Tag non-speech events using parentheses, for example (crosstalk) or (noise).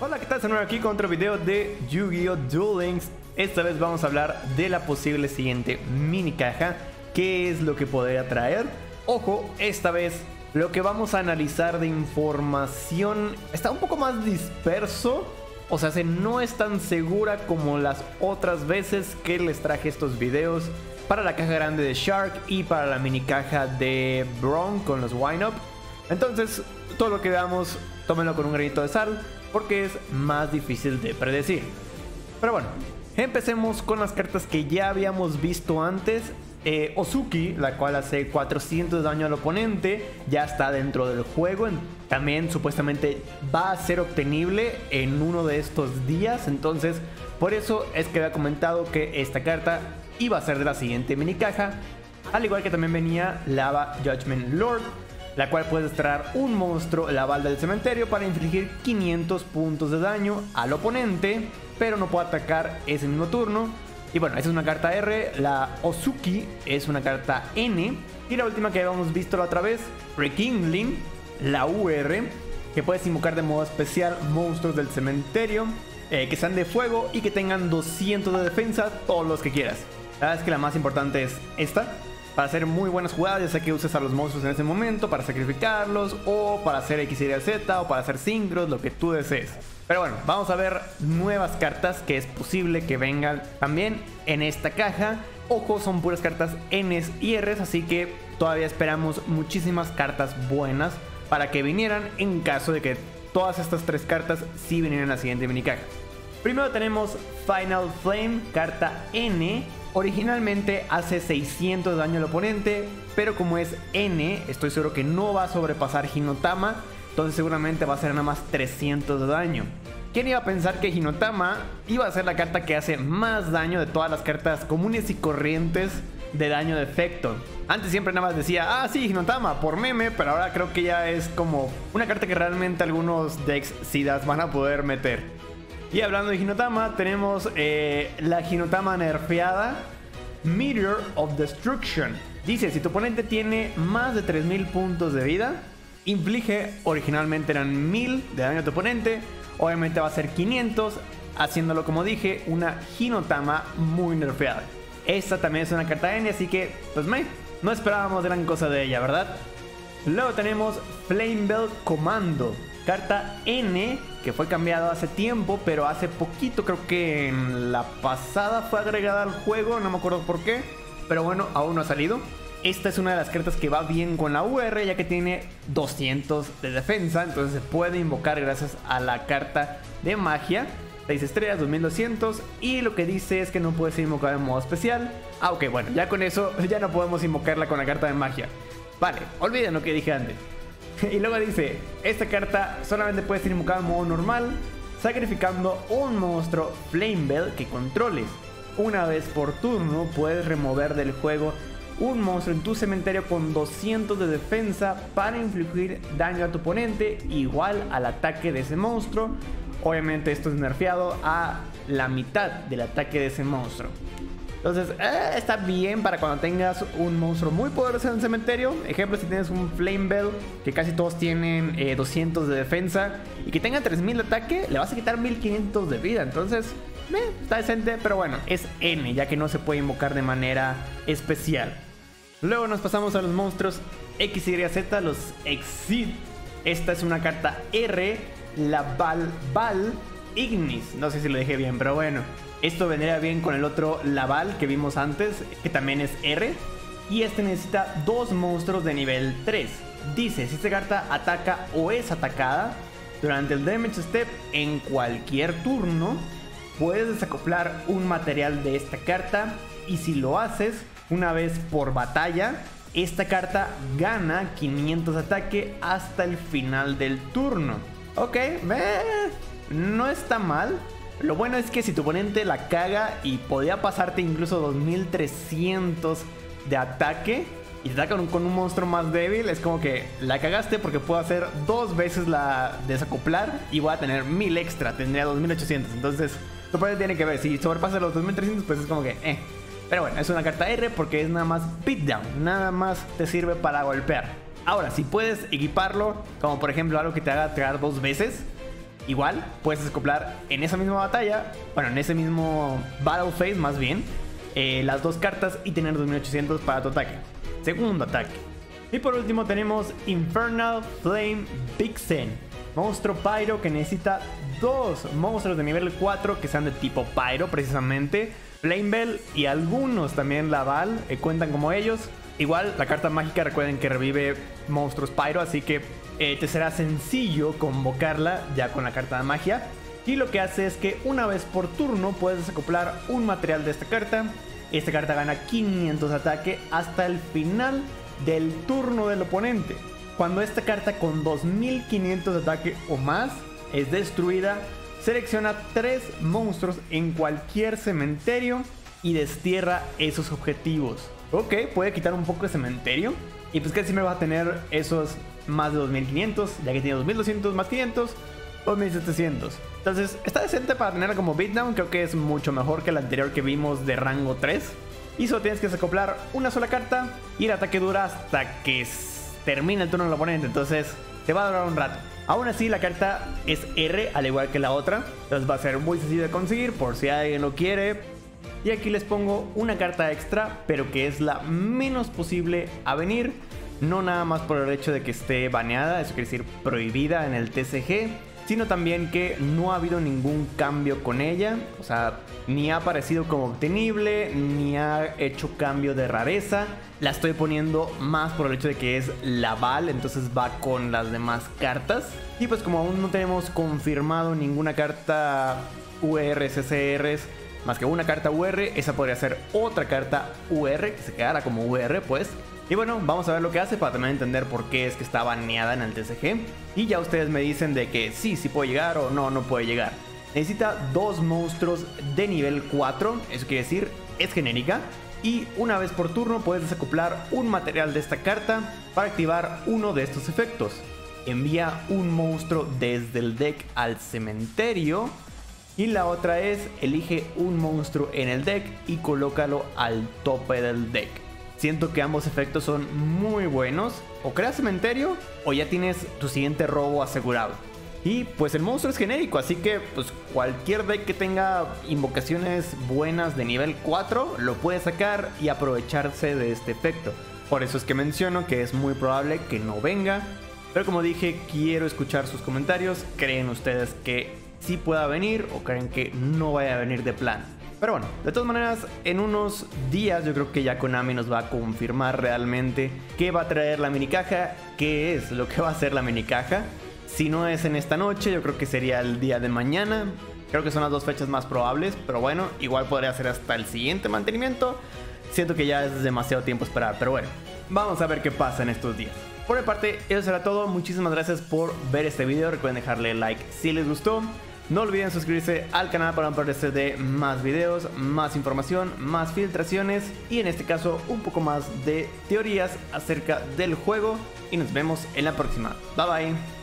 Hola, ¿qué tal? Estamos aquí con otro video de Yu-Gi-Oh! Duel Links. Esta vez vamos a hablar de la posible siguiente mini caja. ¿Qué es lo que podría traer? Ojo, esta vez lo que vamos a analizar de información está un poco más disperso. O sea, no es tan segura como las otras veces que les traje estos videos para la caja grande de Shark y para la mini caja de Brown con los Wind Up. Entonces, todo lo que veamos, tómenlo con un granito de sal porque es más difícil de predecir. Pero bueno, empecemos con las cartas que ya habíamos visto antes. Eh, Ozuki, la cual hace 400 de daño al oponente, ya está dentro del juego. También supuestamente va a ser obtenible en uno de estos días. Entonces, por eso es que había comentado que esta carta iba a ser de la siguiente mini caja. Al igual que también venía Lava Judgment Lord, la cual puede extraer un monstruo, la balda del cementerio, para infligir 500 puntos de daño al oponente, pero no puede atacar ese mismo turno. Y bueno, esa es una carta R, la Ozuki es una carta N, y la última que habíamos visto la otra vez, Rekindling, la UR, que puedes invocar de modo especial monstruos del cementerio, eh, que sean de fuego y que tengan 200 de defensa, todos los que quieras. La verdad es que la más importante es esta, para hacer muy buenas jugadas, ya sea que uses a los monstruos en ese momento, para sacrificarlos, o para hacer X, Y, Z, o para hacer sincros, lo que tú desees. Pero bueno, vamos a ver nuevas cartas que es posible que vengan también en esta caja. Ojo, son puras cartas Ns y Rs, así que todavía esperamos muchísimas cartas buenas para que vinieran en caso de que todas estas tres cartas sí vinieran en la siguiente mini caja. Primero tenemos Final Flame, carta N, Originalmente hace 600 de daño al oponente, pero como es N, estoy seguro que no va a sobrepasar Hinotama, entonces seguramente va a ser nada más 300 de daño. ¿Quién iba a pensar que Hinotama iba a ser la carta que hace más daño de todas las cartas comunes y corrientes de daño de efecto? Antes siempre nada más decía, ah sí, Hinotama, por meme, pero ahora creo que ya es como una carta que realmente algunos decks SIDAS van a poder meter. Y hablando de Hinotama, tenemos eh, la Hinotama nerfeada Meteor of Destruction. Dice, si tu oponente tiene más de 3000 puntos de vida, inflige, originalmente eran 1000 de daño a tu oponente, obviamente va a ser 500, haciéndolo como dije, una Hinotama muy nerfeada. Esta también es una carta N, así que, pues me, no esperábamos gran cosa de ella, ¿verdad? Luego tenemos Flame Bell Commando. Carta N, que fue cambiado hace tiempo, pero hace poquito, creo que en la pasada fue agregada al juego, no me acuerdo por qué. Pero bueno, aún no ha salido. Esta es una de las cartas que va bien con la UR, ya que tiene 200 de defensa, entonces se puede invocar gracias a la carta de magia. 6 estrellas, 2200 y lo que dice es que no puede ser invocada en modo especial. Ah, ok, bueno, ya con eso (laughs) ya no podemos invocarla con la carta de magia. Vale, olviden lo que dije antes. (laughs) y luego dice, esta carta solamente puede ser invocada en modo normal, sacrificando un monstruo Flame Bell que controles. Una vez por turno puedes remover del juego un monstruo en tu cementerio con 200 de defensa para infligir daño a tu oponente igual al ataque de ese monstruo. Obviamente esto es nerfeado a la mitad del ataque de ese monstruo. Entonces, eh, está bien para cuando tengas un monstruo muy poderoso en el cementerio. Ejemplo, si tienes un Flame Bell, que casi todos tienen 200 eh, de defensa, y que tenga 3000 de ataque, le vas a quitar 1500 de vida. Entonces, eh, está decente, pero bueno, es N, ya que no se puede invocar de manera especial. Luego nos pasamos a los monstruos X, Y, Z, los Exit. Esta es una carta R, la Val Val Ignis. No sé si lo dije bien, pero bueno. Esto vendría bien con el otro Laval que vimos antes, que también es R. Y este necesita dos monstruos de nivel 3. Dice, si esta carta ataca o es atacada, durante el damage step en cualquier turno, puedes desacoplar un material de esta carta. Y si lo haces una vez por batalla, esta carta gana 500 ataque hasta el final del turno. Ok, no está mal. Lo bueno es que si tu oponente la caga y podía pasarte incluso 2300 de ataque y te ataca con un monstruo más débil, es como que la cagaste porque puedo hacer dos veces la desacoplar y voy a tener 1000 extra, tendría 2800. Entonces, tu oponente tiene que ver, si sobrepasa los 2300, pues es como que, eh. Pero bueno, es una carta R porque es nada más beatdown, nada más te sirve para golpear. Ahora, si puedes equiparlo, como por ejemplo algo que te haga tragar dos veces, Igual, puedes acoplar en esa misma batalla, bueno, en ese mismo Battle Phase más bien, eh, las dos cartas y tener 2800 para tu ataque. Segundo ataque. Y por último tenemos Infernal Flame Vixen. Monstruo Pyro que necesita dos monstruos de nivel 4 que sean de tipo Pyro precisamente. Flame Bell y algunos también Laval eh, cuentan como ellos. Igual la carta mágica recuerden que revive monstruos Pyro, así que eh, te será sencillo convocarla ya con la carta de magia. Y lo que hace es que una vez por turno puedes acoplar un material de esta carta. Esta carta gana 500 de ataque hasta el final del turno del oponente. Cuando esta carta con 2500 de ataque o más es destruida, selecciona 3 monstruos en cualquier cementerio y destierra esos objetivos. Ok, puede quitar un poco de cementerio. Y pues casi me va a tener esos más de 2500, ya que tiene 2200 más 500, 2700. Entonces está decente para tener como beatdown, creo que es mucho mejor que el anterior que vimos de rango 3. Y solo tienes que acoplar una sola carta y el ataque dura hasta que termine el turno del oponente, entonces te va a durar un rato. Aún así la carta es R al igual que la otra, entonces va a ser muy sencillo de conseguir por si alguien lo quiere. Y aquí les pongo una carta extra, pero que es la menos posible a venir. No nada más por el hecho de que esté baneada, eso quiere decir prohibida en el TCG, sino también que no ha habido ningún cambio con ella, o sea, ni ha aparecido como obtenible, ni ha hecho cambio de rareza. La estoy poniendo más por el hecho de que es Laval, entonces va con las demás cartas. Y pues como aún no tenemos confirmado ninguna carta UR, más que una carta UR, esa podría ser otra carta UR, que se quedara como UR pues. Y bueno, vamos a ver lo que hace para también entender por qué es que está baneada en el TCG. Y ya ustedes me dicen de que sí, sí puede llegar o no, no puede llegar. Necesita dos monstruos de nivel 4, eso quiere decir, es genérica. Y una vez por turno puedes desacoplar un material de esta carta para activar uno de estos efectos. Envía un monstruo desde el deck al cementerio. Y la otra es, elige un monstruo en el deck y colócalo al tope del deck. Siento que ambos efectos son muy buenos. O creas cementerio o ya tienes tu siguiente robo asegurado. Y pues el monstruo es genérico, así que pues cualquier deck que tenga invocaciones buenas de nivel 4 lo puede sacar y aprovecharse de este efecto. Por eso es que menciono que es muy probable que no venga. Pero como dije, quiero escuchar sus comentarios. ¿Creen ustedes que sí pueda venir o creen que no vaya a venir de plan? Pero bueno, de todas maneras, en unos días yo creo que ya Konami nos va a confirmar realmente qué va a traer la mini caja, qué es lo que va a hacer la mini caja. Si no es en esta noche, yo creo que sería el día de mañana. Creo que son las dos fechas más probables, pero bueno, igual podría ser hasta el siguiente mantenimiento. Siento que ya es demasiado tiempo esperar, pero bueno, vamos a ver qué pasa en estos días. Por mi parte, eso será todo. Muchísimas gracias por ver este video. Recuerden dejarle like si les gustó. No olviden suscribirse al canal para no perderse de más videos, más información, más filtraciones y en este caso un poco más de teorías acerca del juego. Y nos vemos en la próxima. Bye bye.